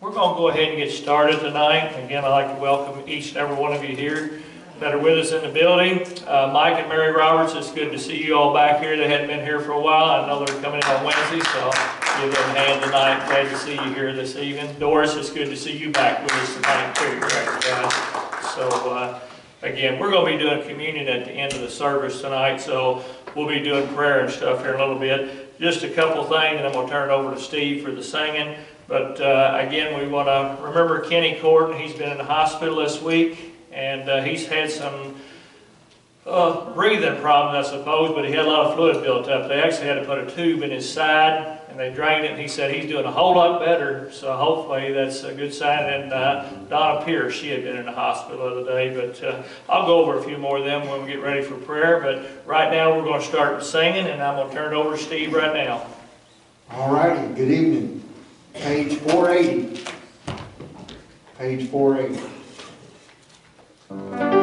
We're going to go ahead and get started tonight. Again, I'd like to welcome each and every one of you here that are with us in the building. Uh, Mike and Mary Roberts, it's good to see you all back here. They hadn't been here for a while. I know they're coming in on Wednesday, so I'll give them a hand tonight. Glad to see you here this evening. Doris, it's good to see you back with us tonight too. Guys? So, uh, again, we're going to be doing communion at the end of the service tonight, so we'll be doing prayer and stuff here in a little bit. Just a couple things, and I'm going to turn it over to Steve for the singing. But uh, again, we want to remember Kenny Corden. He's been in the hospital this week, and uh, he's had some uh, breathing problems, I suppose, but he had a lot of fluid built up. They actually had to put a tube in his side, and they drained it, and he said he's doing a whole lot better. So hopefully that's a good sign. And uh, Donna Pierce, she had been in the hospital the other day, but uh, I'll go over a few more of them when we get ready for prayer. But right now we're going to start singing, and I'm going to turn it over to Steve right now. All righty, good evening. Page 480. Page 480.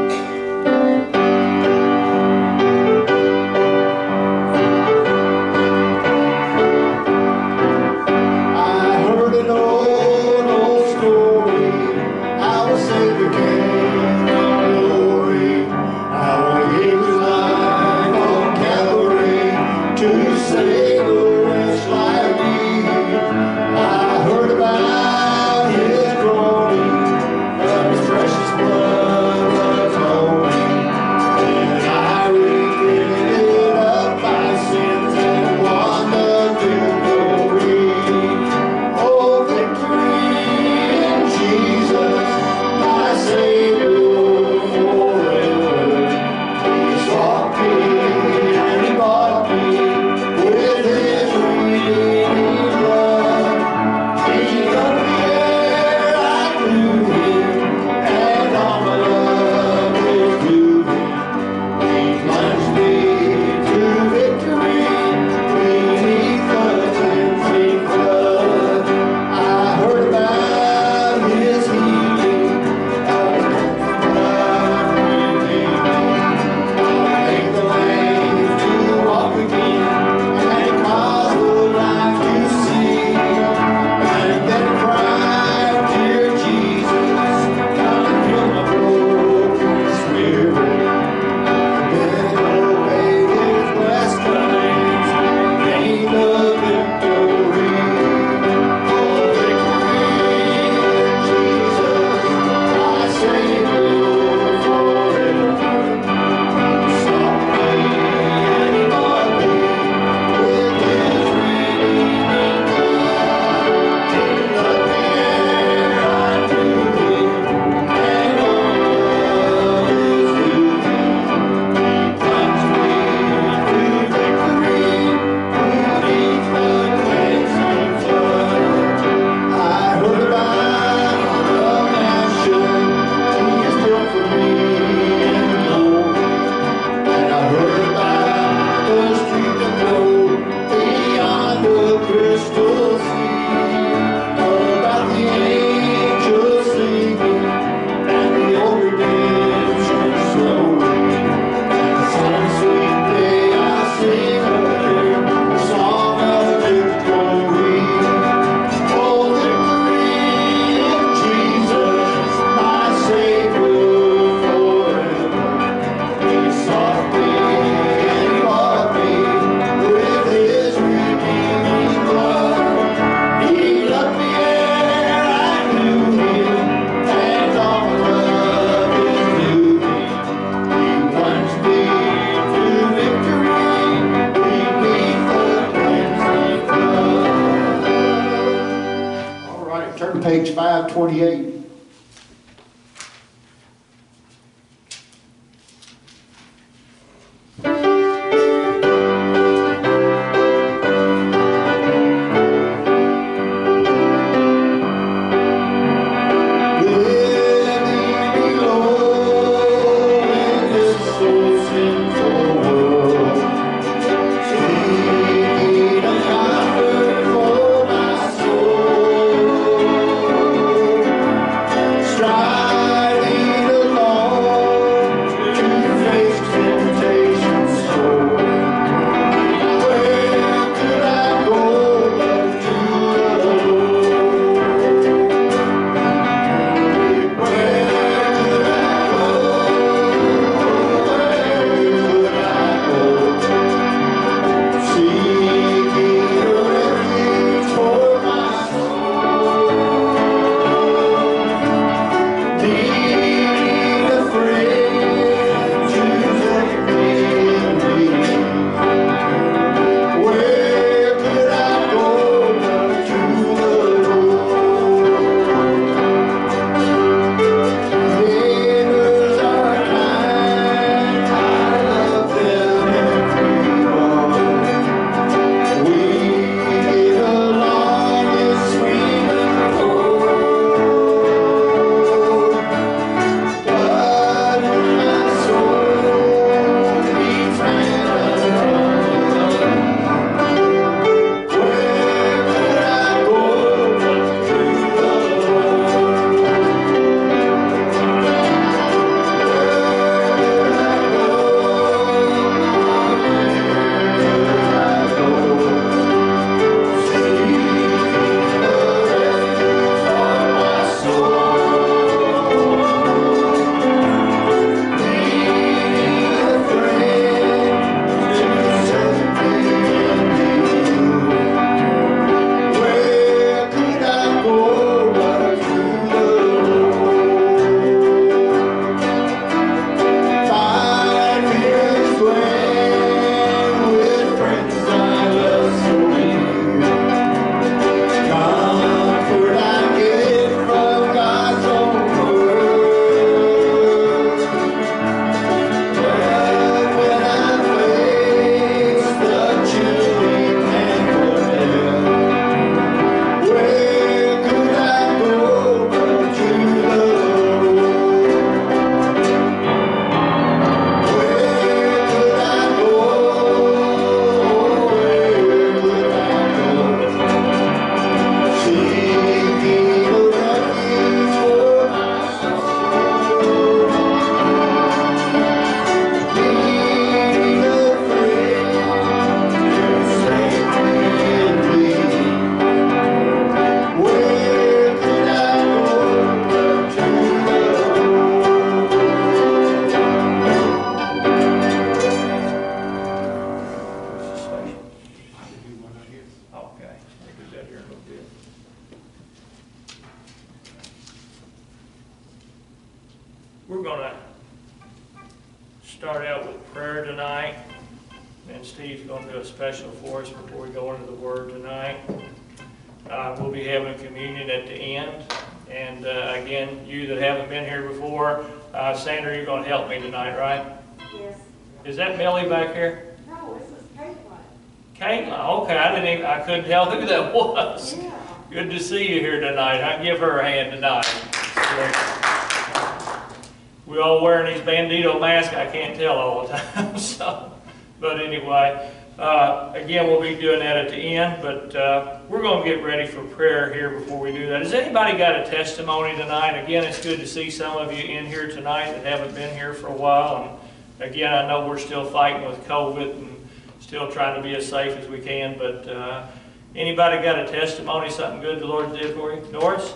Testimony tonight? Again, it's good to see some of you in here tonight that haven't been here for a while. And again, I know we're still fighting with COVID and still trying to be as safe as we can, but, uh, Anybody got a testimony, something good the Lord did for you? Doris?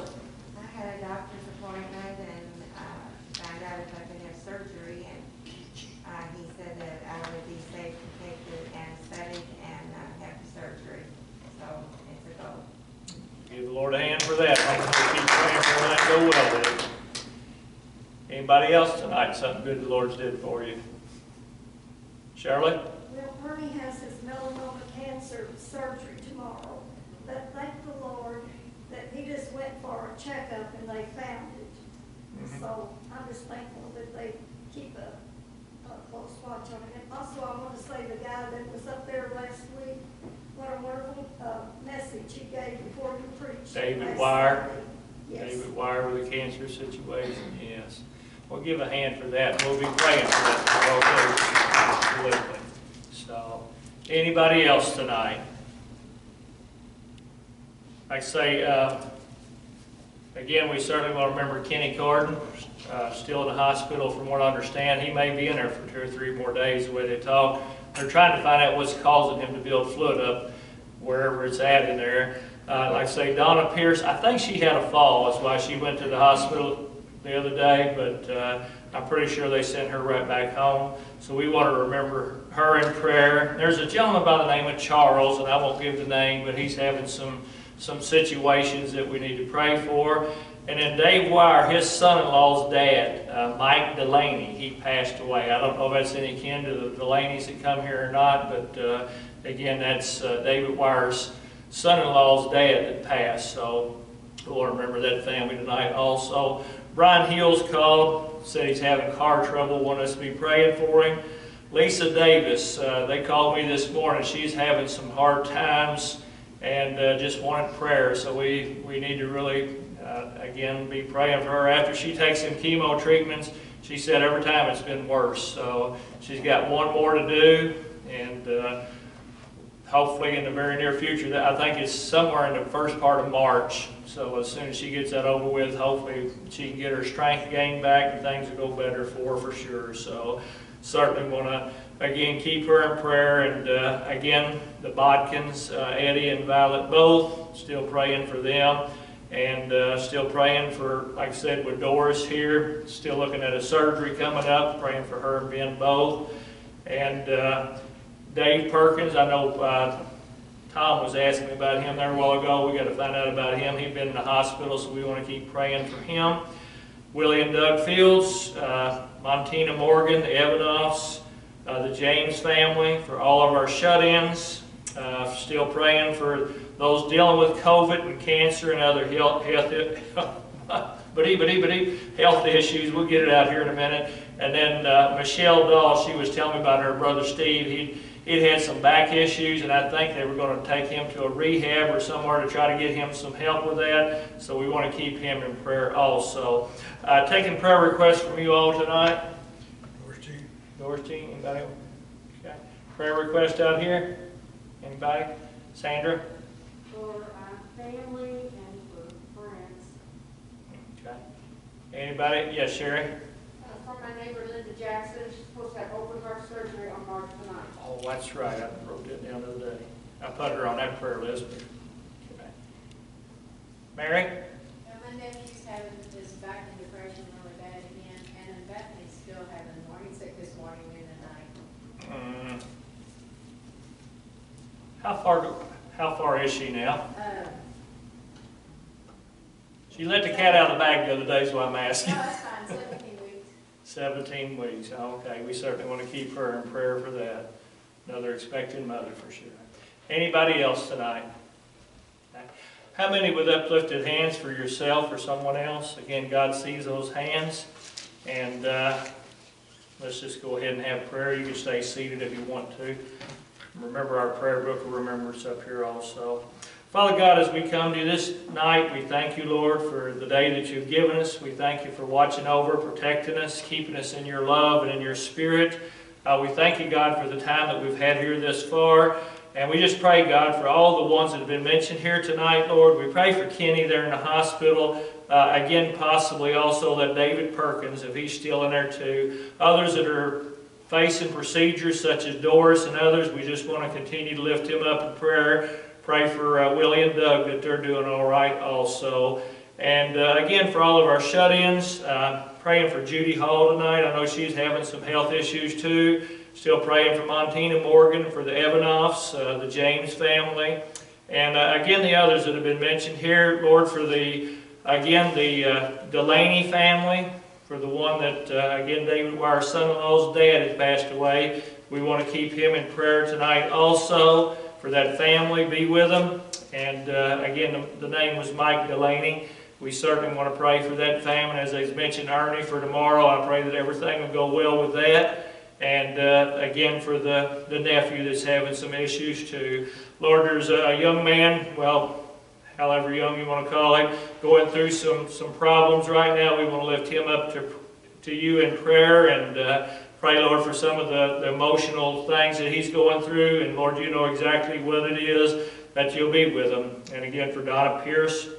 I had a doctor's appointment and, uh, found out if I could have surgery and, uh, he said that I would be safe to take the anesthetic and, uh, have the surgery. So it's a go. Give the Lord a hand for that. I'm going to keep praying for that go well. Anybody else tonight, something good the Lord's did for you? Shirley? Well, Bernie has his melanoma cancer surgery tomorrow, but thank the Lord that he just went for a checkup and they found it. Mhm. So I'm just thankful that they keep a, a close watch on it. And also, I want to say the guy that was up there last week, what a wonderful, uh, message he gave before you preached. David Wire. Yes. David Wire with the cancer situation, yes. Well, give a hand for that. We'll be praying for that. Okay. Absolutely. So, anybody else tonight? I say, uh, again, we certainly want to remember Kenny Carden, uh, still in the hospital from what I understand. He may be in there for two or three more days, the way they talk. They're trying to find out what's causing him to build fluid up wherever it's at in there. Uh, like I say, Donna Pierce, I think she had a fall, that's why she went to the hospital the other day, but, uh, I'm pretty sure they sent her right back home. So we want to remember her in prayer. There's a gentleman by the name of Charles, and I won't give the name, but he's having some, some situations that we need to pray for. And then Dave Wire, his son-in-law's dad, uh, Mike Delaney, he passed away. I don't know if that's any kin to the Delaney's that come here or not, but, uh, again, that's, uh, David Wire's son-in-law's dad that passed, so we'll remember that family tonight also. Brian Hills called, said he's having car trouble, wanted us to be praying for him. Lisa Davis, uh, they called me this morning, she's having some hard times and uh, just wanted prayer, so we, we need to really, uh, again, be praying for her. After she takes some chemo treatments, she said every time it's been worse, so she's got one more to do, and uh, hopefully in the very near future, that I think it's somewhere in the first part of March. So as soon as she gets that over with, hopefully she can get her strength gained back and things will go better for her for sure. So certainly want to, again, keep her in prayer. And uh, again, the Bodkins, uh, Eddie and Violet both, still praying for them. And uh, still praying for, like I said, with Doris here, still looking at a surgery coming up, praying for her and Ben both. And uh, Dave Perkins, I know uh, Tom was asking me about him there a while ago. We got to find out about him. He'd been in the hospital, so we want to keep praying for him. Willie and Doug Fields, uh, Montina Morgan, the Evanoffs, uh, the James family, for all of our shut-ins. Uh, still praying for those dealing with COVID and cancer and other health, health but health issues. We'll get it out here in a minute. And then uh, Michelle Dahl, she was telling me about her brother Steve. He he'd had some back issues, and I think they were going to take him to a rehab or somewhere to try to get him some help with that. So we want to keep him in prayer also. Uh, taking prayer requests from you all tonight. Doris T, anybody? Okay. Prayer request out here? Anybody? Sandra? For, our family and for friends. Okay. Anybody? Yes, Sherry? From my neighbor Linda Jackson, she's supposed to have open heart surgery on March the ninth. Oh, that's right, I wrote it down the other day. I put her on that prayer list. okay. Mary? Uh, My nephew's having this back and depression really bad again, and then Bethany's still having morning sickness morning and at night. Mm. How far, do- how far is she now? Uh, She let the cat out of the bag the other day, so I'm asking. that's fine, seventeen weeks. 17 weeks, okay, we certainly want to keep her in prayer for that. Another expecting mother for sure. Anybody else tonight? How many with uplifted hands for yourself or someone else? Again, God sees those hands. And uh, let's just go ahead and have prayer. You can stay seated if you want to. Remember our prayer book of remembrance up here also. Father God, as we come to you this night, we thank you, Lord, for the day that you've given us. We thank you for watching over, protecting us, keeping us in your love and in your spirit. Uh, we thank you, God, for the time that we've had here this far. And we just pray, God, for all the ones that have been mentioned here tonight, Lord. We pray for Kenny there in the hospital. Uh, again, possibly also that David Perkins, if he's still in there too. Others that are facing procedures such as Doris and others, we just want to continue to lift him up in prayer. Pray for uh, Willie and Doug that they're doing all right also. And uh, again, for all of our shut-ins, uh, praying for Judy Hall tonight. I know she's having some health issues too. Still praying for Montina Morgan, for the Evanoffs, uh, the James family. And uh, again, the others that have been mentioned here, Lord, for the, again, the Delaney family, for the one that, uh, again, David, our son-in-law's dad has passed away. We want to keep him in prayer tonight also for that family, be with them. And uh, again, the, the, name was Mike Delaney. We certainly want to pray for that family. As I mentioned, Ernie for tomorrow, I pray that everything will go well with that. And uh, again, for the, the nephew that's having some issues too. Lord, there's a young man, well, however young you want to call him, going through some, some problems right now. We want to lift him up to, to you in prayer and uh, Pray, Lord, for some of the, the, emotional things that he's going through. And Lord, you know exactly what it is that you'll be with him. And again, for Donna Pierce,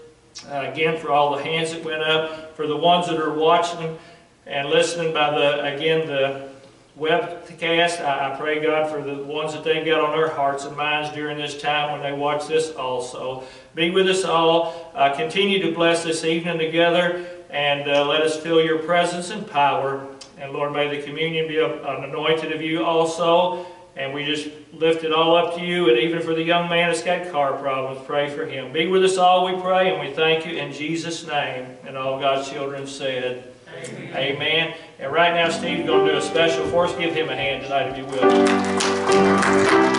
uh, again, for all the hands that went up, for the ones that are watching and listening by the, again, the webcast, I, I pray, God, for the ones that they've got on their hearts and minds during this time when they watch this also. Be with us all. Uh, continue to bless this evening together and uh, let us feel your presence and power. And Lord, may the communion be an anointed of you also. And we just lift it all up to you. And even for the young man that's got car problems, pray for him. Be with us all, we pray, and we thank you in Jesus' name. And all God's children said, Amen. Amen. And right now, Steve's going to do a special for us. Give him a hand tonight, if you will.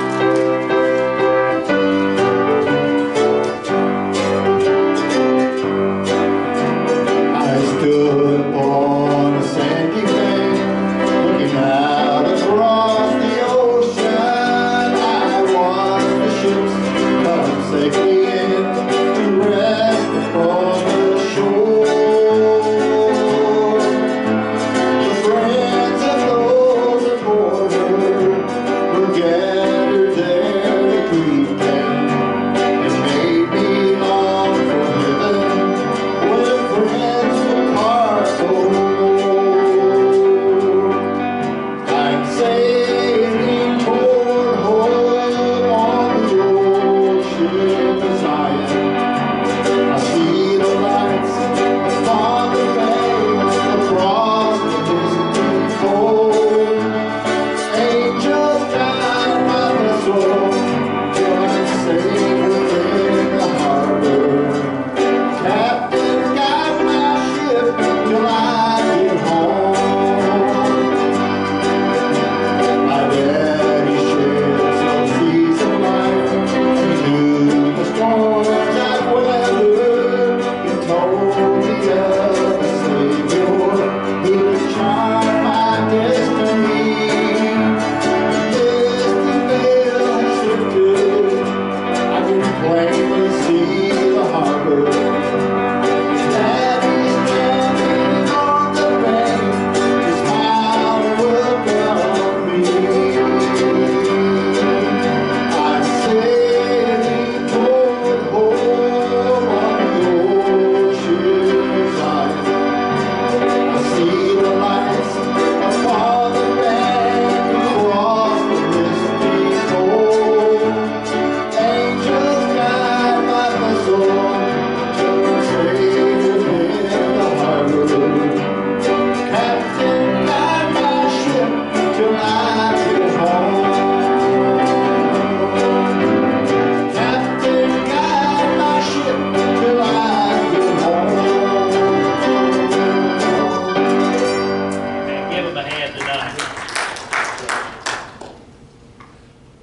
tonight.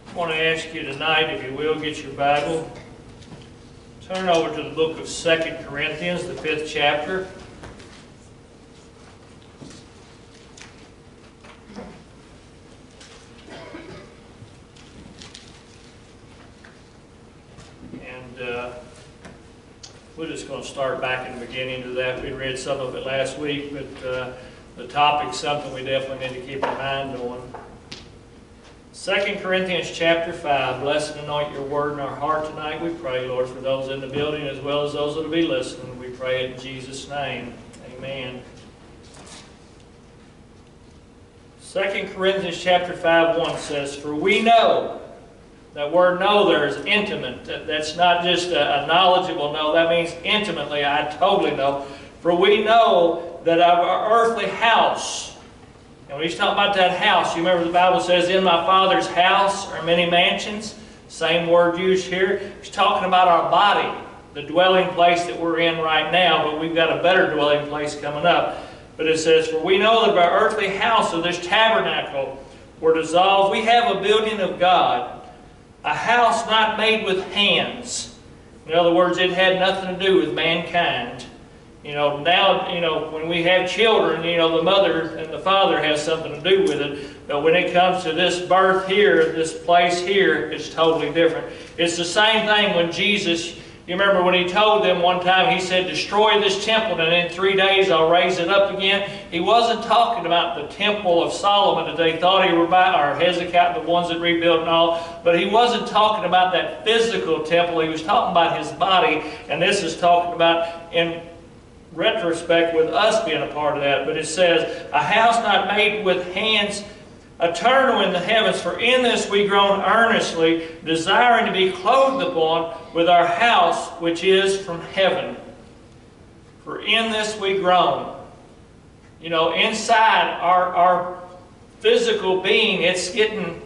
I want to ask you tonight, if you will, get your Bible. Turn over to the book of Second Corinthians, the fifth chapter. And uh, we're just going to start back in the beginning of that. We read some of it last week, but uh, the topic's something we definitely need to keep in mind on. Second Corinthians chapter 5, bless and anoint your word in our heart tonight, we pray, Lord, for those in the building as well as those that will be listening. We pray it in Jesus' name. Amen. Second Corinthians chapter 5, 1 says, For we know, that word know there is intimate. That's not just a a knowledgeable know, that means intimately, I totally know. For we know that our earthly house, and when he's talking about that house, you remember the Bible says, In my Father's house are many mansions. Same word used here. He's talking about our body, the dwelling place that we're in right now, but we've got a better dwelling place coming up. But it says, For we know that our earthly house of this tabernacle were dissolved. We have a building of God, a house not made with hands. In other words, it had nothing to do with mankind. You know, now, you know, when we have children, you know, the mother and the father has something to do with it. But when it comes to this birth here, this place here, it's totally different. It's the same thing when Jesus, you remember when he told them one time, he said, destroy this temple and in three days I'll raise it up again. He wasn't talking about the temple of Solomon that they thought he were by, or Hezekiah, the ones that rebuilt and all. But he wasn't talking about that physical temple. He was talking about his body. And this is talking about in retrospect with us being a part of that. But it says, a house not made with hands eternal in the heavens, for in this we groan earnestly, desiring to be clothed upon with our house which is from heaven. For in this we groan. You know, inside our, our physical being, it's getting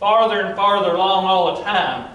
farther and farther along all the time.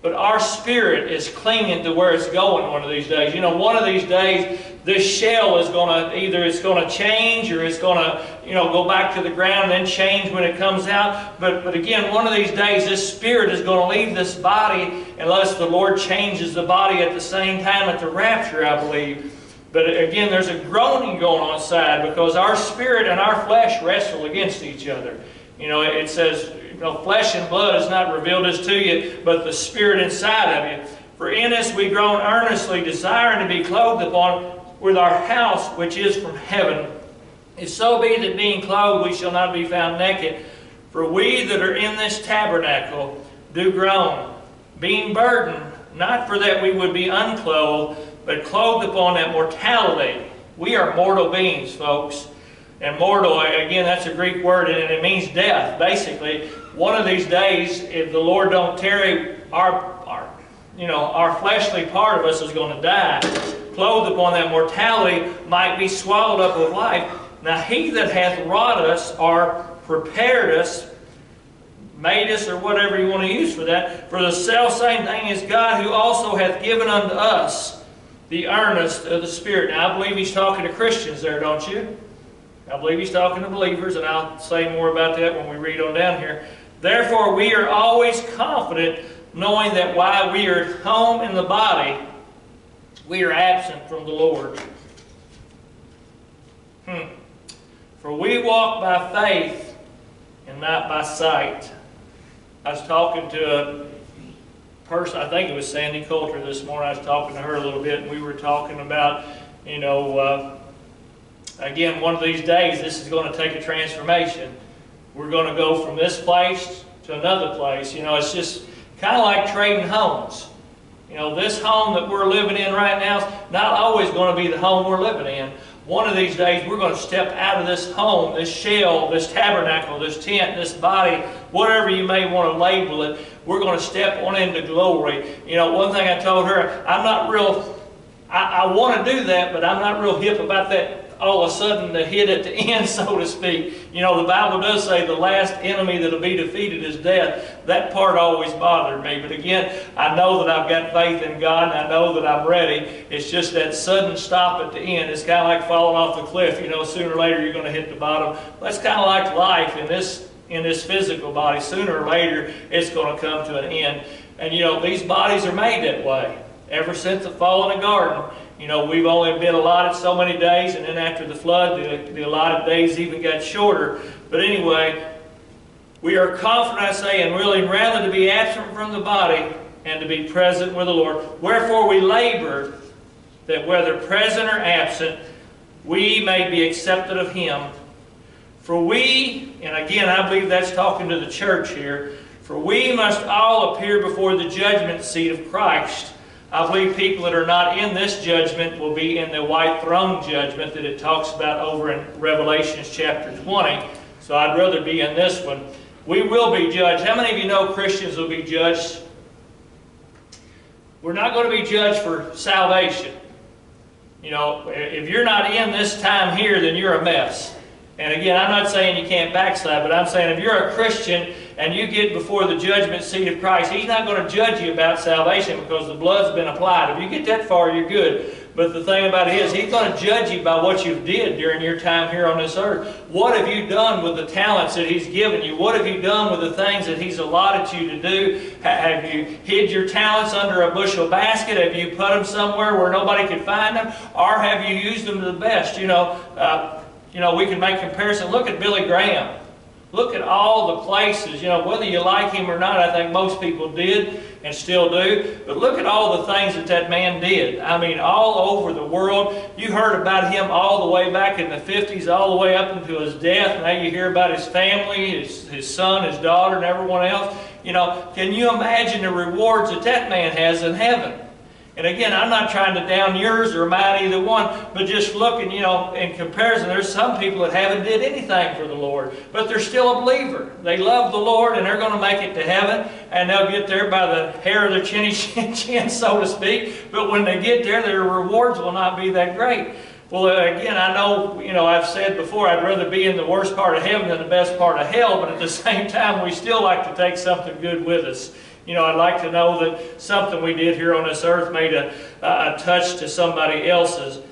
But our spirit is clinging to where it's going one of these days. You know, one of these days, this shell is going to, either it's going to change or it's going to, you know, go back to the ground and then change when it comes out. But, but again, one of these days, this spirit is going to leave this body unless the Lord changes the body at the same time at the rapture, I believe. But again, there's a groaning going on inside because our spirit and our flesh wrestle against each other. You know, it says, know, flesh and blood has not revealed this to you, but the spirit inside of you. For in us we groan earnestly, desiring to be clothed upon with our house which is from heaven. If so be that being clothed we shall not be found naked. For we that are in this tabernacle do groan, being burdened, not for that we would be unclothed, but clothed upon that mortality. We are mortal beings, folks. And mortal, again, that's a Greek word, and it means death, basically. One of these days, if the Lord don't tarry, our, our, you know, our fleshly part of us is going to die. Clothed upon that mortality might be swallowed up with life. Now, he that hath wrought us or prepared us, made us, or whatever you want to use for that, for the self same thing is God who also hath given unto us the earnest of the Spirit. Now, I believe he's talking to Christians there, don't you? I believe he's talking to believers, and I'll say more about that when we read on down here. Therefore, we are always confident, knowing that while we are at home in the body, we are absent from the Lord. Hmm. For we walk by faith and not by sight. I was talking to a person, I think it was Sandy Coulter this morning. I was talking to her a little bit, and we were talking about, you know, uh, again, one of these days, this is going to take a transformation. We're going to go from this place to another place. You know, it's just kind of like trading homes. You know, this home that we're living in right now is not always going to be the home we're living in. One of these days, we're going to step out of this home, this shell, this tabernacle, this tent, this body, whatever you may want to label it. We're going to step on into glory. You know, one thing I told her, I'm not real, I, I want to do that, but I'm not real hip about that all of a sudden to hit at the end, so to speak. You know, the Bible does say the last enemy that'll be defeated is death. That part always bothered me. But again, I know that I've got faith in God and I know that I'm ready. It's just that sudden stop at the end. It's kind of like falling off the cliff. You know, sooner or later you're going to hit the bottom. That's kind of like life in this in this physical body. Sooner or later, it's going to come to an end. And you know, these bodies are made that way. Ever since the fall in the garden, you know, we've only been allotted so many days, and then after the flood, the, the allotted days even got shorter. But anyway, we are confident, I say, and willing rather to be absent from the body and to be present with the Lord. Wherefore we labor that whether present or absent, we may be accepted of Him. For we, and again, I believe that's talking to the church here, for we must all appear before the judgment seat of Christ. I believe people that are not in this judgment will be in the white throne judgment that it talks about over in Revelations chapter 20. So I'd rather be in this one. We will be judged. How many of you know Christians will be judged? We're not going to be judged for salvation. You know, if you're not in this time here, then you're a mess. And again, I'm not saying you can't backslide, but I'm saying if you're a Christian and you get before the judgment seat of Christ, He's not going to judge you about salvation because the blood's been applied. If you get that far, you're good. But the thing about it is, He's going to judge you by what you've did during your time here on this earth. What have you done with the talents that He's given you? What have you done with the things that He's allotted you to do? Have you hid your talents under a bushel basket? Have you put them somewhere where nobody could find them? Or have you used them to the best? You know, uh, you know, we can make comparison. Look at Billy Graham. Look at all the places, you know, whether you like him or not, I think most people did and still do. But look at all the things that that man did. I mean, all over the world. You heard about him all the way back in the 50s, all the way up until his death. Now you hear about his family, his, his son, his daughter, and everyone else. You know, can you imagine the rewards that that man has in heaven? And again, I'm not trying to down yours or mine either one, but just looking, you know, in comparison, there's some people that haven't did anything for the Lord, but they're still a believer. They love the Lord and they're going to make it to heaven, and they'll get there by the hair of their chinny chin, chin, so to speak. But when they get there, their rewards will not be that great. Well, again, I know, you know, I've said before, I'd rather be in the worst part of heaven than the best part of hell, but at the same time, we still like to take something good with us. You know, I'd like to know that something we did here on this earth made a, a touch to somebody else's.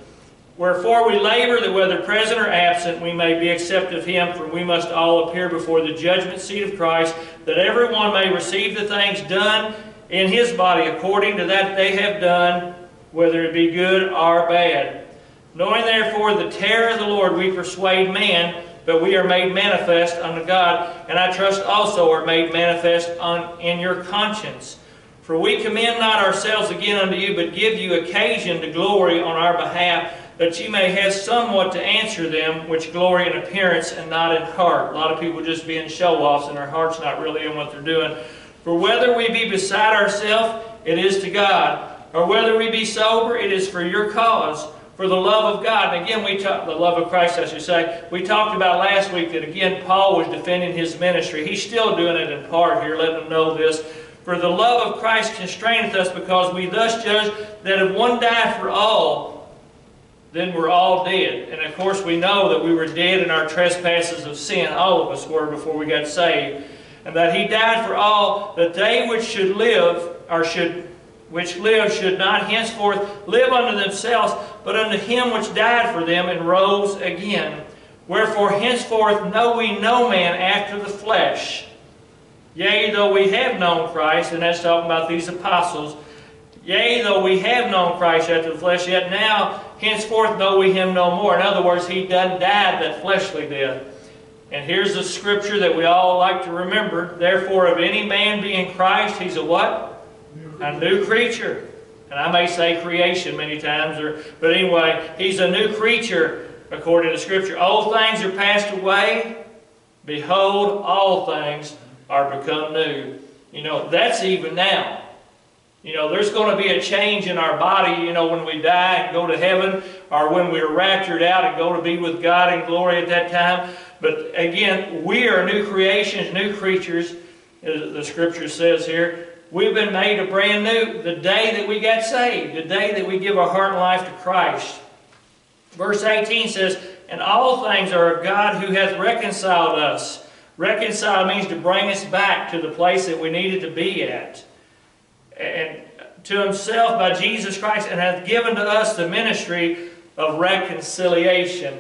Wherefore we labor that whether present or absent we may be accepted of Him, for we must all appear before the judgment seat of Christ, that everyone may receive the things done in his body according to that they have done, whether it be good or bad. Knowing therefore the terror of the Lord, we persuade man, but we are made manifest unto God, and I trust also are made manifest on, in your conscience. For we commend not ourselves again unto you, but give you occasion to glory on our behalf, that you may have somewhat to answer them which glory in appearance and not in heart. A lot of people just being show-offs, and their heart's not really in what they're doing. For whether we be beside ourselves, it is to God, or whether we be sober, it is for your cause for the love of God. And again, we talk, the love of Christ, I should say. We talked about last week that again, Paul was defending his ministry. He's still doing it in part here, letting them know this. For the love of Christ constraineth us, because we thus judge that if one died for all, then we're all dead. And of course, we know that we were dead in our trespasses of sin. All of us were before we got saved. And that he died for all, that they which should live, or should which live should not henceforth live unto themselves, but unto him which died for them and rose again. Wherefore henceforth know we no man after the flesh. Yea, though we have known Christ, and that's talking about these apostles, yea, though we have known Christ after the flesh, yet now henceforth know we him no more. In other words, he done died that fleshly death. And here's the scripture that we all like to remember. Therefore, if any man be in Christ, he's a what? A new creature. And I may say creation many times, or, but anyway, he's a new creature according to Scripture. Old things are passed away. Behold, all things are become new. You know, that's even now. You know, there's going to be a change in our body, you know, when we die and go to heaven, or when we're raptured out and go to be with God in glory at that time. But again, we are new creations, new creatures, the Scripture says here. We've been made a brand new the day that we got saved, the day that we give our heart and life to Christ. Verse 18 says, And all things are of God who hath reconciled us. Reconcile means to bring us back to the place that we needed to be at. And to himself by Jesus Christ, and hath given to us the ministry of reconciliation.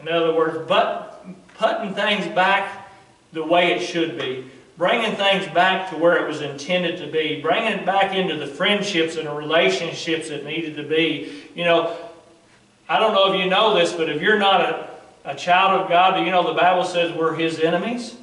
In other words, but putting things back the way it should be. Bringing things back to where it was intended to be. Bringing it back into the friendships and the relationships it needed to be. You know, I don't know if you know this, but if you're not a, a child of God, do you know the Bible says we're His enemies?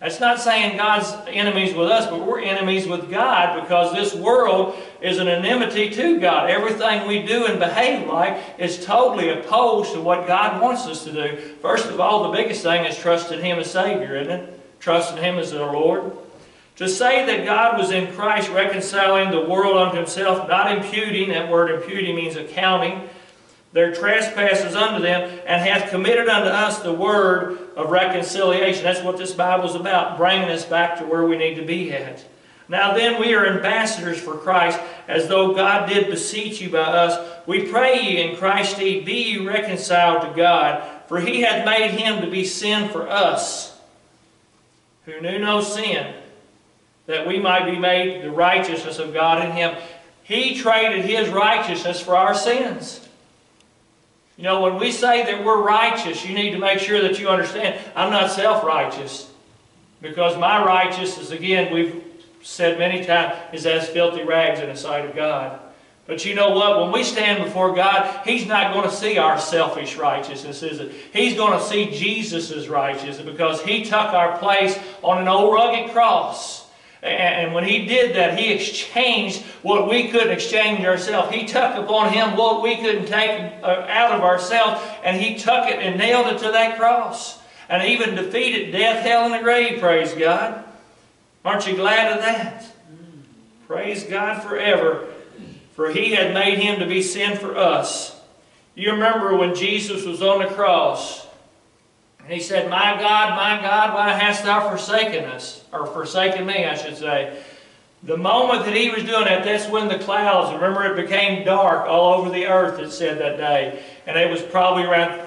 That's not saying God's enemies with us, but we're enemies with God because this world is an enmity to God. Everything we do and behave like is totally opposed to what God wants us to do. First of all, the biggest thing is trusting Him as Savior, isn't it? Trusting Him as our Lord. To say that God was in Christ reconciling the world unto Himself, not imputing, that word imputing means accounting, their trespasses unto them, and hath committed unto us the word of reconciliation. That's what this Bible is about, bringing us back to where we need to be at. Now then, we are ambassadors for Christ, as though God did beseech you by us. We pray ye in Christ's deed, be ye reconciled to God, for he hath made him to be sin for us, who knew no sin, that we might be made the righteousness of God in him. He traded his righteousness for our sins. You know, when we say that we're righteous, you need to make sure that you understand I'm not self righteous. Because my righteousness, again, we've said many times, is as filthy rags in the sight of God. But you know what? When we stand before God, He's not going to see our selfish righteousness, is it? He's going to see Jesus' righteousness because He took our place on an old rugged cross. And when he did that, he exchanged what we couldn't exchange ourselves. He took upon him what we couldn't take uh, out of ourselves, and he took it and nailed it to that cross. And even defeated death, hell, and the grave, praise God. Aren't you glad of that? Praise God forever. For he had made him to be sin for us. You remember when Jesus was on the cross, and he said, My God, my God, why hast thou forsaken us? Or forsaken me, I should say. The moment that he was doing that, that's when the clouds, remember it became dark all over the earth, it said that day. And it was probably around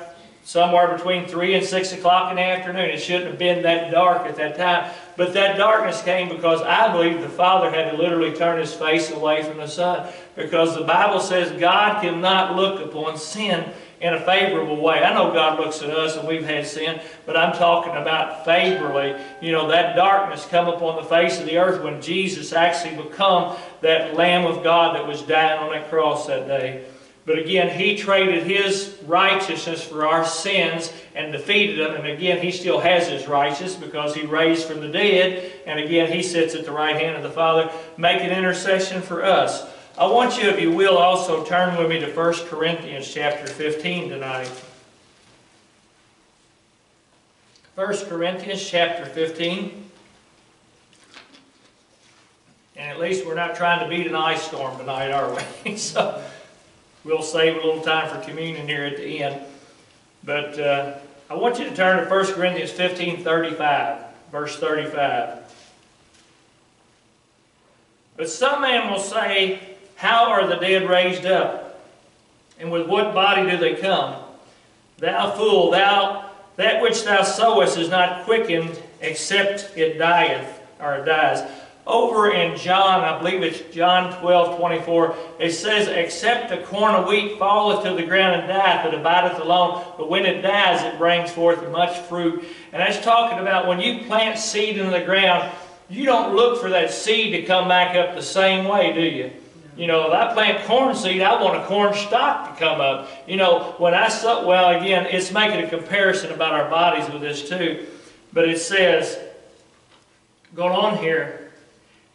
somewhere between 3 and 6 o'clock in the afternoon. It shouldn't have been that dark at that time. But that darkness came because I believe the Father had to literally turn his face away from the Son. Because the Bible says God cannot look upon sin in a favorable way. I know God looks at us and we've had sin, but I'm talking about favorably. You know, that darkness come upon the face of the earth when Jesus actually become that Lamb of God that was dying on that cross that day. But again, He traded His righteousness for our sins and defeated them. And again, He still has His righteousness because He raised from the dead. And again, He sits at the right hand of the Father, making intercession for us. I want you, if you will, also turn with me to 1 Corinthians chapter 15 tonight. 1 Corinthians chapter 15. And at least we're not trying to beat an ice storm tonight, are we? so we'll save a little time for communion here at the end. But uh, I want you to turn to 1 Corinthians 15, 35, verse 35. But some man will say, How are the dead raised up? And with what body do they come? Thou fool, thou that which thou sowest is not quickened except it dieth, or it dies. Over in John, I believe it's John 12, 24, it says, Except the corn of wheat falleth to the ground and dieth, it abideth alone. But when it dies, it brings forth much fruit. And that's talking about when you plant seed in the ground, you don't look for that seed to come back up the same way, do you? You know, if I plant corn seed, I want a corn stalk to come up. You know, when I sow, well, again, it's making a comparison about our bodies with this too. But it says, going on here,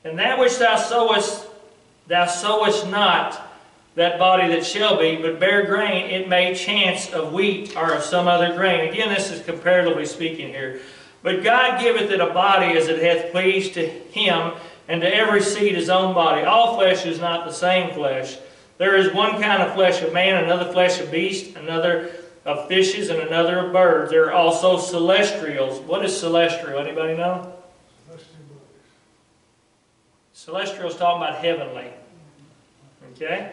and that which thou sowest, thou sowest not that body that shall be, but bare grain, it may chance of wheat or of some other grain. Again, this is comparatively speaking here. But God giveth it a body as it hath pleased to him, and to every seed his own body. All flesh is not the same flesh. There is one kind of flesh of man, another flesh of beast, another of fishes, and another of birds. There are also celestials. What is celestial? Anybody know? Celestial is talking about heavenly. Okay?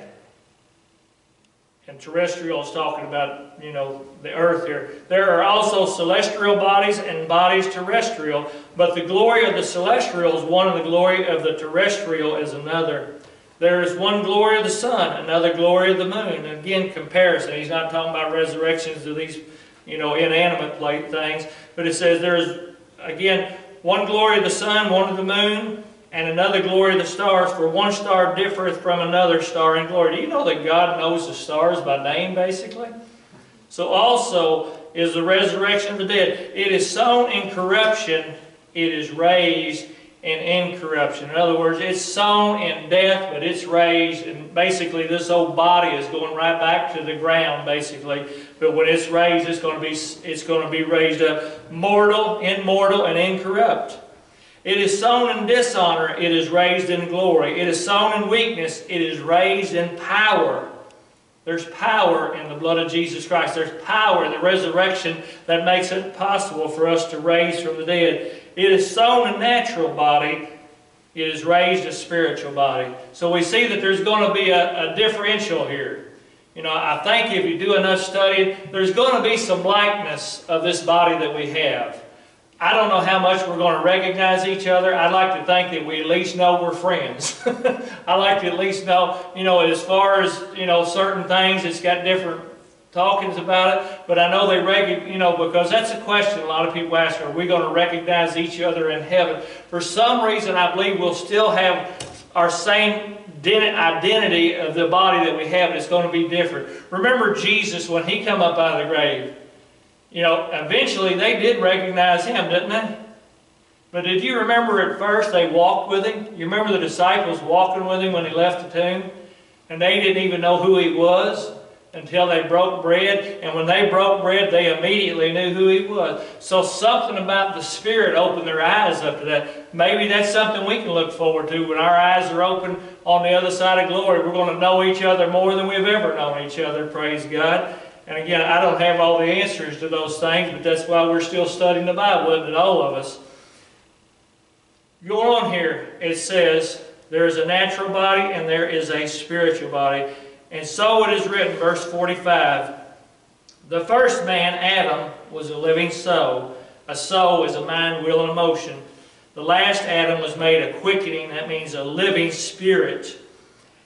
And terrestrial is talking about, you know, the earth here. There are also celestial bodies and bodies terrestrial, but the glory of the celestial is one, and the glory of the terrestrial is another. There is one glory of the sun, another glory of the moon. Again, comparison. He's not talking about resurrections of these, you know, inanimate plate things, but it says there is again, one glory of the sun, one of the moon, and another glory of the stars, for one star differeth from another star in glory. Do you know that God knows the stars by name, basically? So also is the resurrection of the dead. It is sown in corruption, it is raised in incorruption. In other words, it's sown in death, but it's raised, and basically this old body is going right back to the ground, basically. But when it's raised, it's going to be it's going to be raised up mortal, immortal, and incorrupt. It is sown in dishonor, it is raised in glory. It is sown in weakness, it is raised in power. There's power in the blood of Jesus Christ. There's power in the resurrection that makes it possible for us to raise from the dead. It is sown a natural body, it is raised a spiritual body. So we see that there's going to be a, a differential here. You know, I think if you do enough studying, there's going to be some likeness of this body that we have. I don't know how much we're going to recognize each other. I'd like to think that we at least know we're friends. I like to at least know, you know, as far as, you know, certain things, it's got different talkings about it, but I know they rec- you know, because that's a question a lot of people ask, are we going to recognize each other in heaven? For some reason, I believe we'll still have our same identity of the body that we have, and it's going to be different. Remember Jesus, when he come up out of the grave, you know, eventually they did recognize him, didn't they? But did you remember at first they walked with him? You remember the disciples walking with him when he left the tomb? And they didn't even know who he was until they broke bread. And when they broke bread, they immediately knew who he was. So something about the Spirit opened their eyes up to that. Maybe that's something we can look forward to when our eyes are open on the other side of glory. We're going to know each other more than we've ever known each other, praise God. And again, I don't have all the answers to those things, but that's why we're still studying the Bible, isn't it, all of us? Going on here, it says, there is a natural body and there is a spiritual body. And so it is written, verse 45, The first man, Adam, was a living soul. A soul is a mind, will, and emotion. The last Adam was made a quickening, that means a living spirit.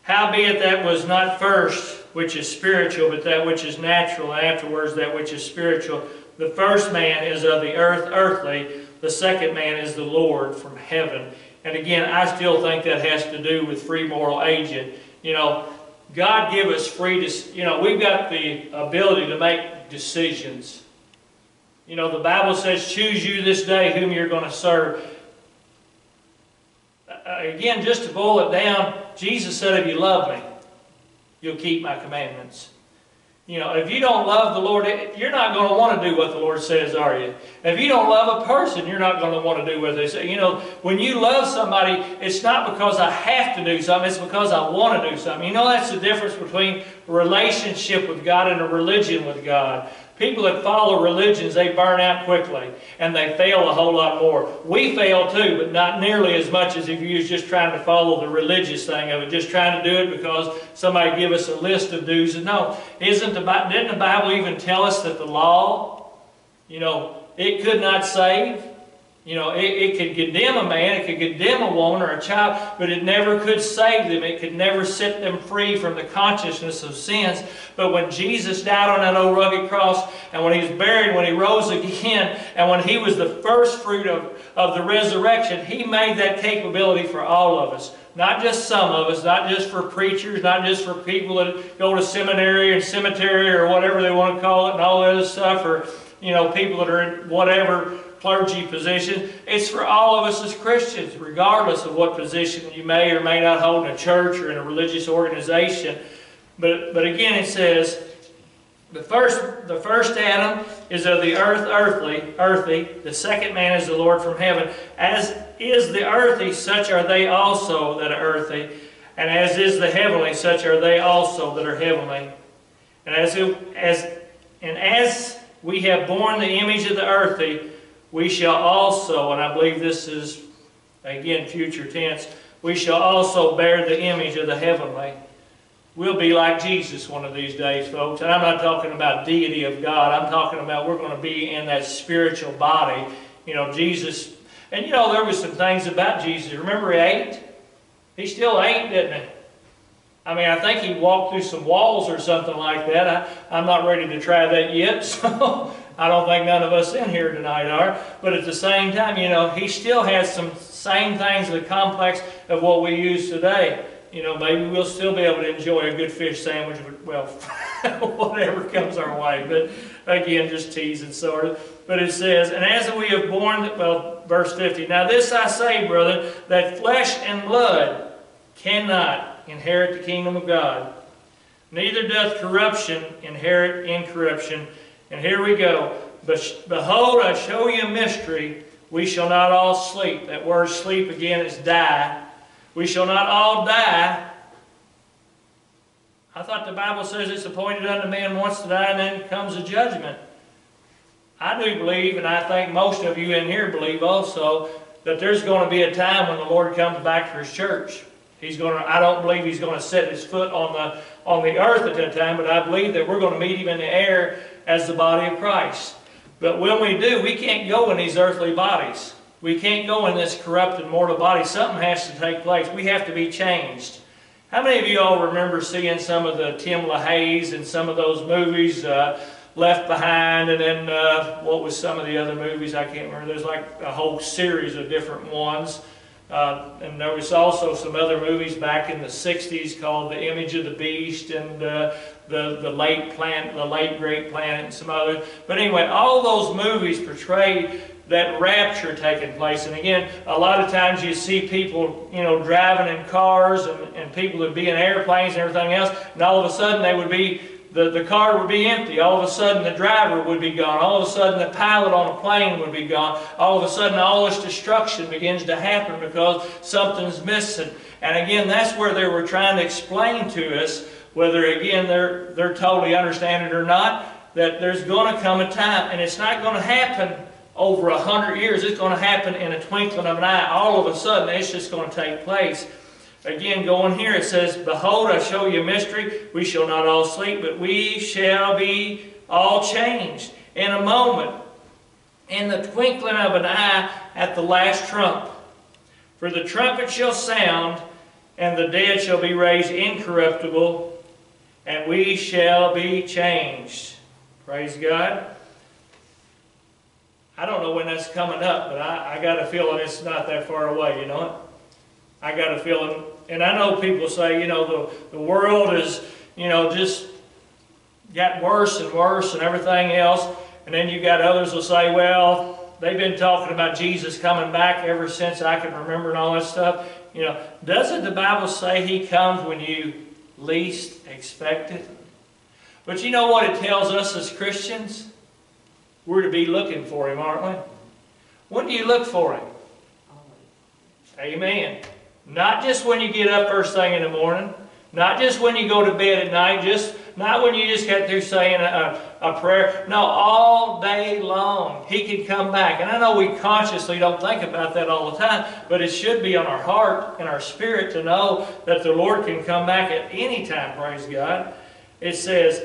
Howbeit that was not first which is spiritual, but that which is natural, and afterwards that which is spiritual. The first man is of the earth, earthly. The second man is the Lord from heaven. And again, I still think that has to do with free moral agent. You know, God give us free, you know, we've got the ability to make decisions. You know, the Bible says, choose you this day whom you're going to serve. Again, just to boil it down, Jesus said, if you love me, you'll keep my commandments. You know, if you don't love the Lord, you're not going to want to do what the Lord says, are you? If you don't love a person, you're not going to want to do what they say. You know, when you love somebody, it's not because I have to do something, it's because I want to do something. You know, that's the difference between relationship with God and a religion with God. People that follow religions, they burn out quickly and they fail a whole lot more. We fail too, but not nearly as much as if you was just trying to follow the religious thing of it, just trying to do it because somebody give us a list of do's and no. Isn't the didn't the Bible even tell us that the law, you know, it could not save? You know, it, it could condemn a man, it could condemn a woman or a child, but it never could save them. It could never set them free from the consciousness of sins. But when Jesus died on that old rugged cross, and when he was buried, when he rose again, and when he was the first fruit of, of the resurrection, he made that capability for all of us. Not just some of us, not just for preachers, not just for people that go to seminary and cemetery or whatever they want to call it and all that stuff, or you know, people that are in whatever clergy position. It's for all of us as Christians, regardless of what position you may or may not hold in a church or in a religious organization. But, but again, it says, the first, the first Adam is of the earth, earthly, earthy. The second man is the Lord from heaven. As is the earthy, such are they also that are earthy. And as is the heavenly, such are they also that are heavenly. And as, as, and as we have borne the image of the earthy, we shall also, and I believe this is, again, future tense, we shall also bear the image of the heavenly. We'll be like Jesus one of these days, folks. And I'm not talking about deity of God. I'm talking about we're going to be in that spiritual body. You know, Jesus, and you know, there was some things about Jesus. Remember he ate? He still ate, didn't he? I mean, I think he walked through some walls or something like that. I, I'm not ready to try that yet. So, I don't think none of us in here tonight are. But at the same time, you know, he still has some same things, in the complex of what we use today. You know, maybe we'll still be able to enjoy a good fish sandwich, well, whatever comes our way. But again, just teasing sort of. But it says, and as we have borne, well, verse 50, now this I say, brother, that flesh and blood cannot inherit the kingdom of God. Neither doth corruption inherit incorruption. And here we go. Behold, I show you a mystery. We shall not all sleep. That word sleep again is die. We shall not all die. I thought the Bible says it's appointed unto man once to die and then comes a judgment. I do believe, and I think most of you in here believe also, that there's going to be a time when the Lord comes back for His church. He's going to, I don't believe He's going to set His foot on the, on the earth at that time, but I believe that we're going to meet Him in the air as the body of Christ. But when we do, we can't go in these earthly bodies. We can't go in this corrupted mortal body. Something has to take place. We have to be changed. How many of you all remember seeing some of the Tim LaHaye's and some of those movies, uh, Left Behind, and then uh, what was some of the other movies? I can't remember. There's like a whole series of different ones. Uh, and there was also some other movies back in the 60s called The Image of the Beast and uh, the, the Late Planet, The Late Great Planet and some others. But anyway, all those movies portrayed that rapture taking place. And again, a lot of times you see people, you know, driving in cars and, and people would be in airplanes and everything else, and all of a sudden they would be the, the car would be empty. All of a sudden, the driver would be gone. All of a sudden, the pilot on a plane would be gone. All of a sudden, all this destruction begins to happen because something's missing. And again, that's where they were trying to explain to us, whether again they're, they're totally understand it or not, that there's going to come a time, and it's not going to happen over a hundred years. It's going to happen in a twinkling of an eye. All of a sudden, it's just going to take place. Again, going here, it says, Behold, I show you a mystery. We shall not all sleep, but we shall be all changed in a moment, in the twinkling of an eye at the last trump. For the trumpet shall sound, and the dead shall be raised incorruptible, and we shall be changed. Praise God. I don't know when that's coming up, but I, I got a feeling it's not that far away, you know it? I got a feeling, and I know people say, you know, the, the world is, you know, just got worse and worse and everything else. And then you got others will say, well, they've been talking about Jesus coming back ever since I can remember and all that stuff. You know, doesn't the Bible say he comes when you least expect it? But you know what it tells us as Christians? We're to be looking for him, aren't we? When do you look for him? Amen. Not just when you get up first thing in the morning, not just when you go to bed at night, just not when you just get through saying a, a prayer. No, all day long. He can come back. And I know we consciously don't think about that all the time, but it should be on our heart and our spirit to know that the Lord can come back at any time, praise God. It says,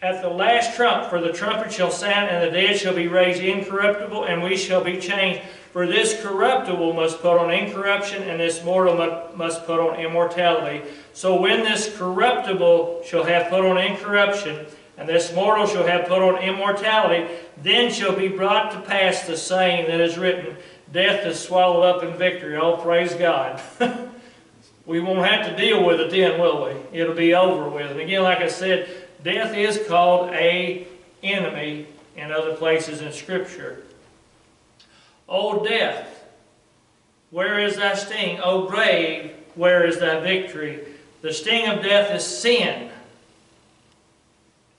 at the last trump, for the trumpet shall sound, and the dead shall be raised incorruptible, and we shall be changed. For this corruptible must put on incorruption, and this mortal must put on immortality. So when this corruptible shall have put on incorruption, and this mortal shall have put on immortality, then shall be brought to pass the saying that is written, Death is swallowed up in victory. Oh, praise God. we won't have to deal with it then, will we? It'll be over with. And again, like I said, death is called a enemy in other places in Scripture. O death, where is thy sting? O grave, where is thy victory? The sting of death is sin.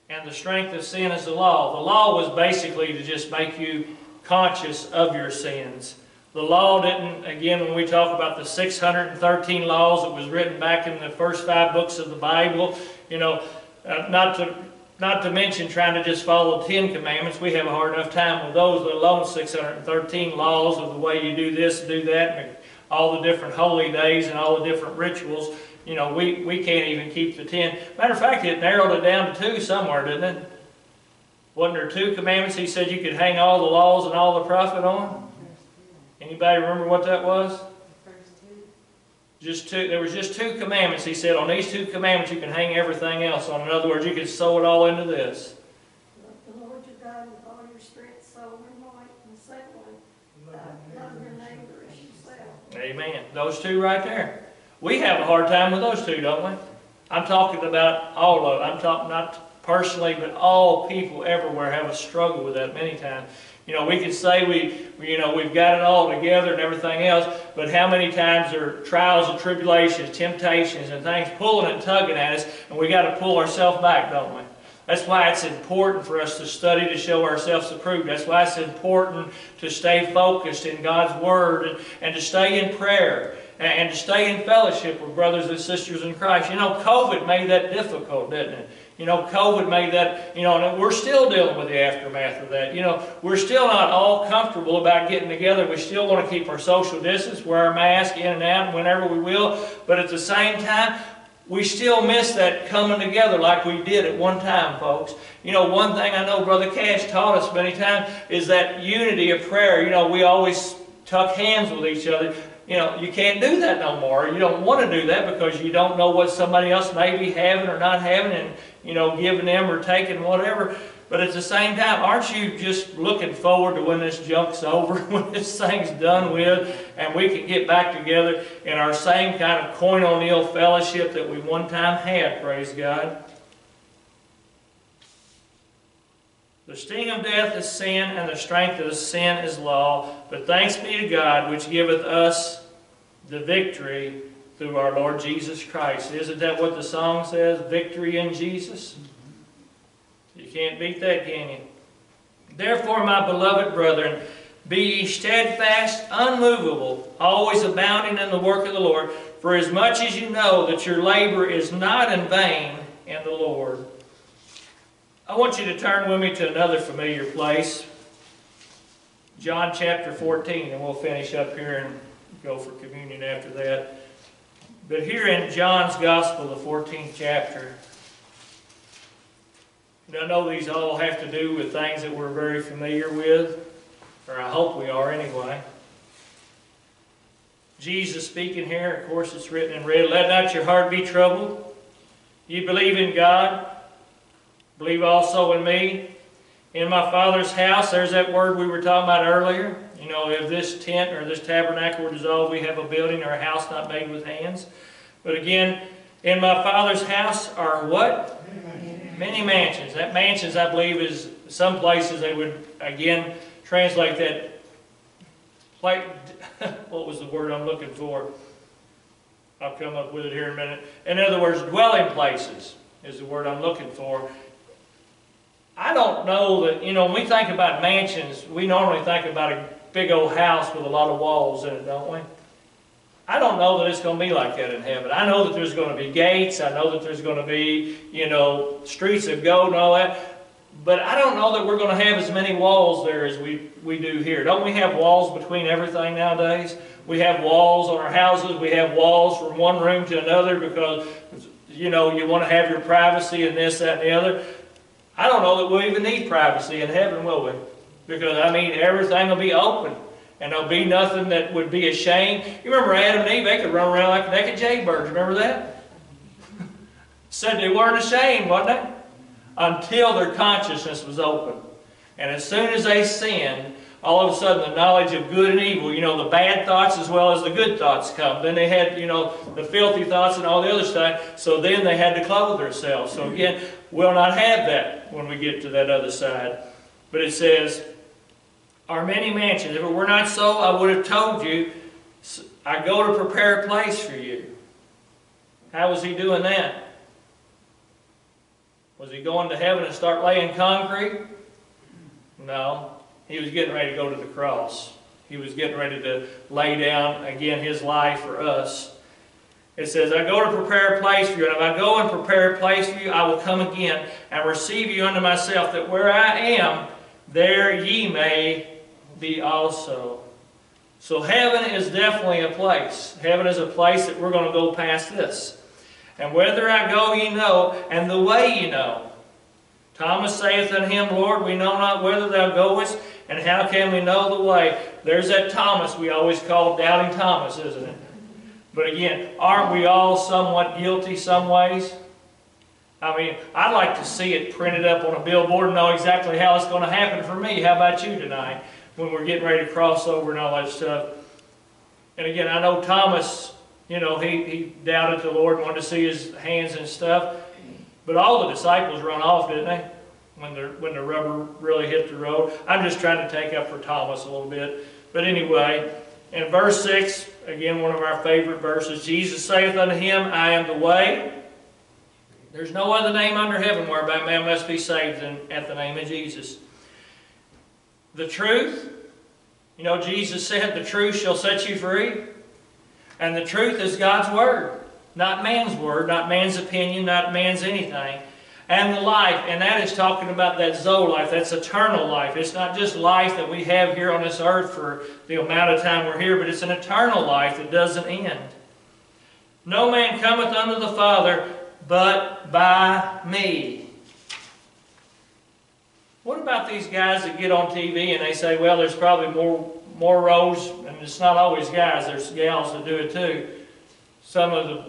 And the strength of sin is the law. The law was basically to just make you conscious of your sins. The law didn't, again, when we talk about the 613 laws that was written back in the first five books of the Bible, you know, uh, not to not to mention trying to just follow the Ten Commandments. We have a hard enough time with those, let alone 613 laws of the way you do this, do that, and all the different holy days and all the different rituals. You know, we, we can't even keep the ten. Matter of fact, it narrowed it down to two somewhere, didn't it? Wasn't there two commandments he said you could hang all the laws and all the prophet on? Anybody remember what that was? just two, there was just two commandments. He said, on these two commandments you can hang everything else on. In other words, you can sew it all into this. Amen. Those two right there. We have a hard time with those two, don't we? I'm talking about all of it. I'm talking not personally, but all people everywhere have a struggle with that many times. You know, we can say we, we, you know, we've got it all together and everything else, but how many times are trials and tribulations, temptations and things pulling and tugging at us, and we got to pull ourselves back, don't we? That's why it's important for us to study to show ourselves approved. That's why it's important to stay focused in God's Word and, and to stay in prayer and, and to stay in fellowship with brothers and sisters in Christ. You know, COVID made that difficult, didn't it? You know, COVID made that, you know, and we're still dealing with the aftermath of that. You know, we're still not all comfortable about getting together. We still want to keep our social distance, wear our mask in and out whenever we will. But at the same time, we still miss that coming together like we did at one time, folks. You know, one thing I know Brother Cash taught us many times is that unity of prayer. You know, we always tuck hands with each other. You know, you can't do that no more. You don't want to do that because you don't know what somebody else may be having or not having and, you know, giving them or taking whatever. But at the same time, aren't you just looking forward to when this junk's over, when this thing's done with, and we can get back together in our same kind of koinonia fellowship that we one time had, praise God? The sting of death is sin, and the strength of the sin is law. But thanks be to God, which giveth us the victory through our Lord Jesus Christ. Isn't that what the song says? Victory in Jesus? You can't beat that, can you? Therefore, my beloved brethren, be ye steadfast, unmovable, always abounding in the work of the Lord, for as much as you know that your labor is not in vain in the Lord. I want you to turn with me to another familiar place, John chapter 14, and we'll finish up here and go for communion after that. But here in John's Gospel, the 14th chapter, and I know these all have to do with things that we're very familiar with, or I hope we are anyway. Jesus speaking here, of course it's written in red, let not your heart be troubled. You believe in God, believe also in me. In my Father's house, there's that word we were talking about earlier. Know, if this tent or this tabernacle were dissolved, we have a building or a house not made with hands. But again, in my Father's house are what? Many mansions. That mansions, I believe, is some places they would, again, translate that, like, what was the word I'm looking for? I'll come up with it here in a minute. In other words, dwelling places is the word I'm looking for. I don't know that, you know, when we think about mansions, we normally think about a big old house with a lot of walls in it, don't we? I don't know that it's going to be like that in heaven. I know that there's going to be gates. I know that there's going to be, you know, streets of gold and all that. But I don't know that we're going to have as many walls there as we, we do here. Don't we have walls between everything nowadays? We have walls on our houses. We have walls from one room to another because, you know, you want to have your privacy and this, that, and the other. I don't know that we'll even need privacy in heaven, will we? Because, I mean, everything will be open. And there'll be nothing that would be a shame. You remember Adam and Eve, they could run around like naked jaybirds. Remember that? Said they weren't ashamed, wasn't they? Until their consciousness was open. And as soon as they sinned, all of a sudden the knowledge of good and evil, you know, the bad thoughts as well as the good thoughts come. Then they had, you know, the filthy thoughts and all the other stuff. So then they had to clothe themselves. So again, we'll not have that when we get to that other side. But it says, are many mansions. If it were not so, I would have told you, I go to prepare a place for you. How was he doing that? Was he going to heaven and start laying concrete? No. He was getting ready to go to the cross. He was getting ready to lay down, again, his life for us. It says, I go to prepare a place for you, and if I go and prepare a place for you, I will come again and receive you unto myself, that where I am, there ye may be also. So heaven is definitely a place. Heaven is a place that we're going to go past this. And whither I go ye know, and the way ye know. Thomas saith unto him, Lord, we know not whither thou goest, and how can we know the way? There's that Thomas we always call Doubting Thomas, isn't it? But again, aren't we all somewhat guilty some ways? I mean, I'd like to see it printed up on a billboard and know exactly how it's going to happen for me. How about you tonight when we're getting ready to cross over and all that stuff? And again, I know Thomas, you know, he, he doubted the Lord, wanted to see his hands and stuff. But all the disciples run off, didn't they? When the, when the rubber really hit the road. I'm just trying to take up for Thomas a little bit. But anyway, in verse 6, again, one of our favorite verses, Jesus saith unto him, I am the way. There's no other name under heaven whereby man must be saved than at the name of Jesus. The truth, you know, Jesus said, the truth shall set you free. And the truth is God's Word, not man's Word, not man's opinion, not man's anything. And the life, and that is talking about that Zoe life, that's eternal life. It's not just life that we have here on this earth for the amount of time we're here, but it's an eternal life that doesn't end. No man cometh unto the Father but by me. What about these guys that get on TV and they say, well, there's probably more, more roads, and it's not always guys, there's gals that do it too. Some of the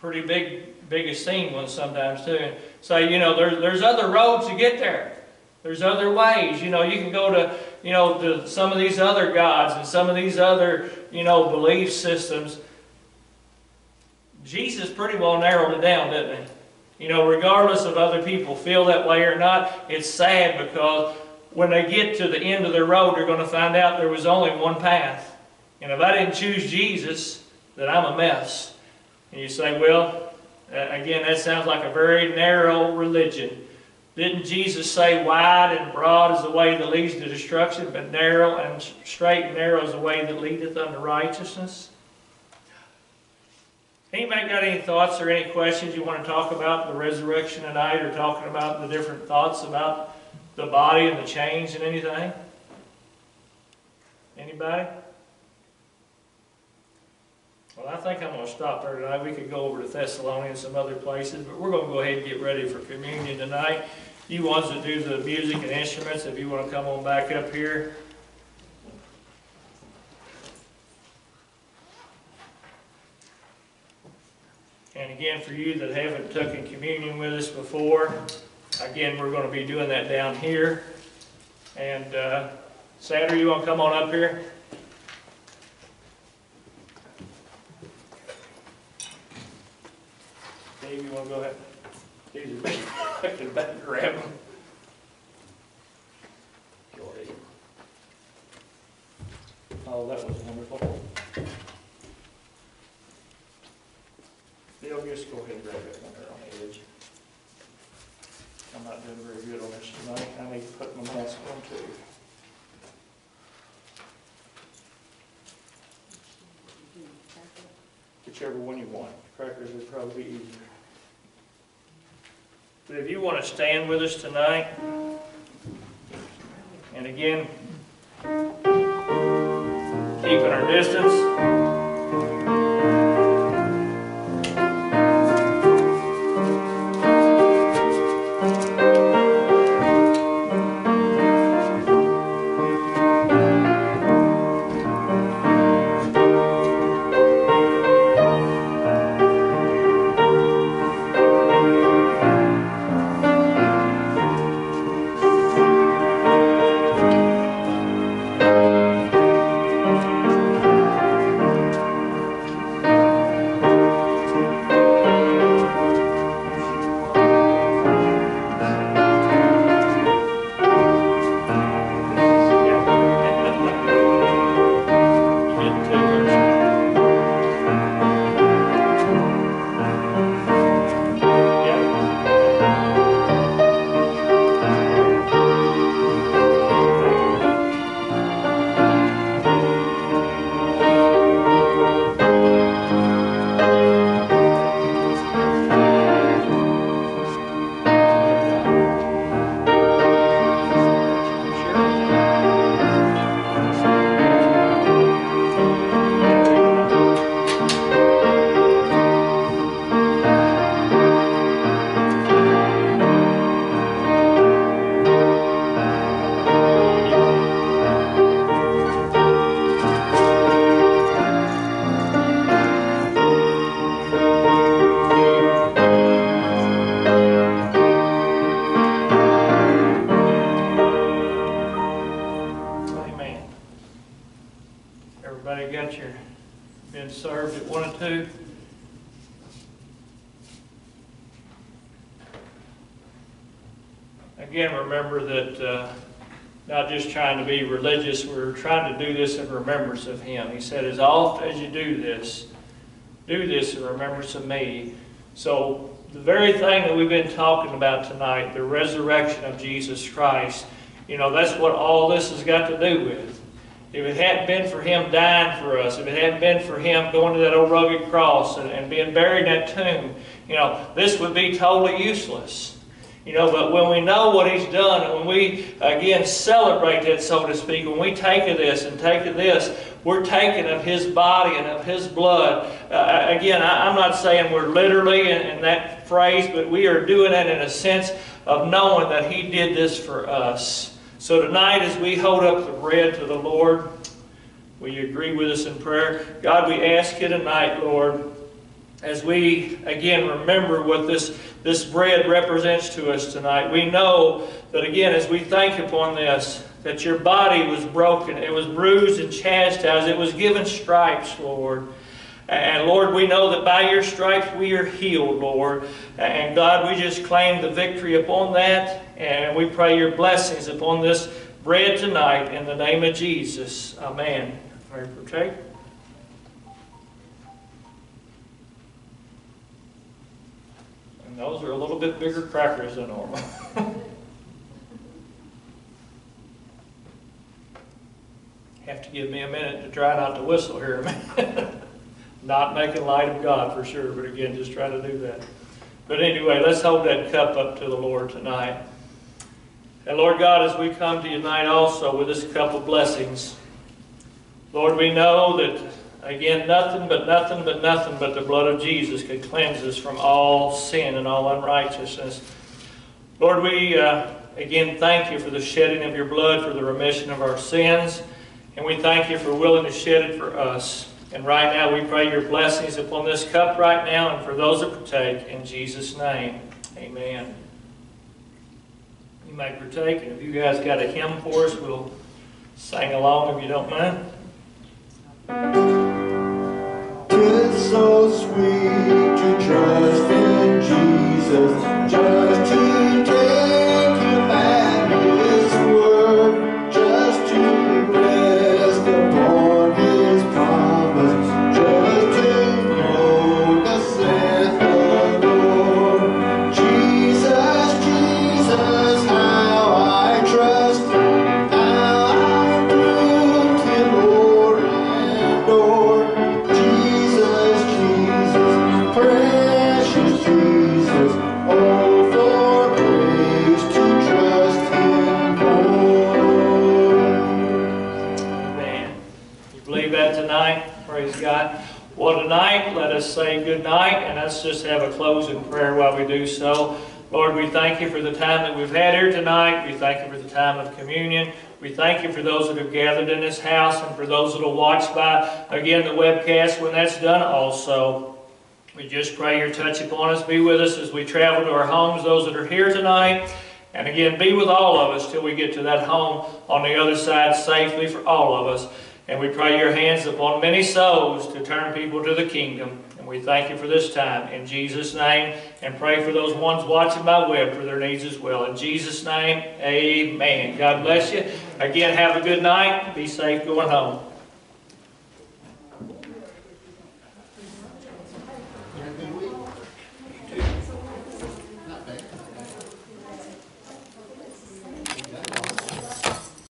pretty big, biggest esteemed ones sometimes too. And say, you know, there's, there's other roads to get there. There's other ways. You know, you can go to, you know, to some of these other gods and some of these other, you know, belief systems. Jesus pretty well narrowed it down, didn't he? You know, regardless of other people feel that way or not, it's sad because when they get to the end of their road, they're going to find out there was only one path. And if I didn't choose Jesus, then I'm a mess. And you say, well, again, that sounds like a very narrow religion. Didn't Jesus say wide and broad is the way that leads to destruction, but narrow and straight and narrow is the way that leadeth unto righteousness? Anybody got any thoughts or any questions you want to talk about the resurrection tonight or talking about the different thoughts about the body and the change and anything? Anybody? Well, I think I'm going to stop there tonight. We could go over to Thessalonians and some other places, but we're going to go ahead and get ready for communion tonight. You ones that do the music and instruments, if you want to come on back up here. Again, for you that haven't taken communion with us before, again, we're going to be doing that down here. And uh, Sandra, you want to come on up here? Dave, you want to go ahead? These are back to the back, grab them. Oh, that was wonderful. Just go ahead and grab there on the edge. I'm not doing very good on this tonight. I need to put my mask on too. Whichever one you want. Crackers would probably be easier. But if you want to stand with us tonight, and again, keeping our distance. Trying to be religious, we're trying to do this in remembrance of Him. He said, as often as you do this, do this in remembrance of me. So, the very thing that we've been talking about tonight, the resurrection of Jesus Christ, you know, that's what all this has got to do with. If it hadn't been for Him dying for us, if it hadn't been for Him going to that old rugged cross and, and being buried in that tomb, you know, this would be totally useless. You know, but when we know what He's done, and when we, again, celebrate that, so to speak, when we take of this and take of this, we're taking of His body and of His blood. Uh, again, I, I'm not saying we're literally in, in that phrase, but we are doing it in a sense of knowing that He did this for us. So tonight, as we hold up the bread to the Lord, will you agree with us in prayer? God, we ask you tonight, Lord, as we again remember what this, this bread represents to us tonight, we know that again, as we think upon this, that your body was broken, it was bruised and chastised, it was given stripes, Lord. And Lord, we know that by your stripes we are healed, Lord. And God, we just claim the victory upon that, and we pray your blessings upon this bread tonight in the name of Jesus. Amen. For those are a little bit bigger crackers than normal. Have to give me a minute to try not to whistle here. Not making light of God for sure, but again, just try to do that. But anyway, let's hold that cup up to the Lord tonight. And Lord God, as we come to you tonight also with this cup of blessings, Lord, we know that Again, nothing but nothing but nothing but the blood of Jesus could cleanse us from all sin and all unrighteousness. Lord, we uh, again thank you for the shedding of your blood for the remission of our sins. And we thank you for willing to shed it for us. And right now we pray your blessings upon this cup right now and for those that partake. In Jesus' name, amen. You may partake. And if you guys got a hymn for us, we'll sing along if you don't mind. So sweet to trust in Jesus, let us say good night, and let's just have a closing prayer while we do so. Lord, we thank you for the time that we've had here tonight. We thank you for the time of communion. We thank you for those that have gathered in this house and for those that will watch by, again, the webcast when that's done also. We just pray your touch upon us. Be with us as we travel to our homes, those that are here tonight. And again, be with all of us till we get to that home on the other side safely for all of us. And we pray your hands upon many souls to turn people to the kingdom. And we thank you for this time in Jesus' name. And pray for those ones watching by web for their needs as well. In Jesus' name, amen. God bless you. Again, have a good night. Be safe going home.